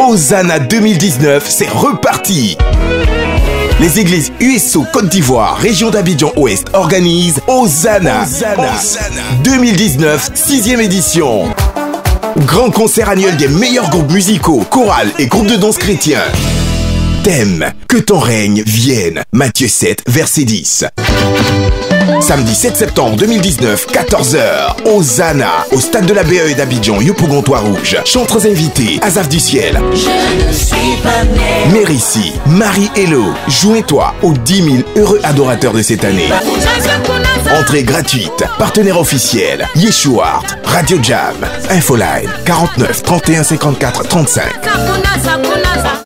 Hosanna 2019, c'est reparti les églises USO Côte d'Ivoire, région d'Abidjan Ouest organisent Hosanna, 2019, 6e édition. Grand concert annuel des meilleurs groupes musicaux, chorales et groupes de danse chrétiens. Thème Que ton règne vienne. Matthieu 7, verset 10. Samedi 7 septembre 2019, 14h, Hosanna, au stade de la BE d'Abidjan, Yopougontois Rouge. Chantres invités, Azaf du Ciel. Je ne suis pas Mérissi, Marie-Hello, joins-toi aux 10 000 heureux adorateurs de cette année. Entrée gratuite, partenaire officiel, Yeshua Radio Jam, Infoline, 49 31 54 35.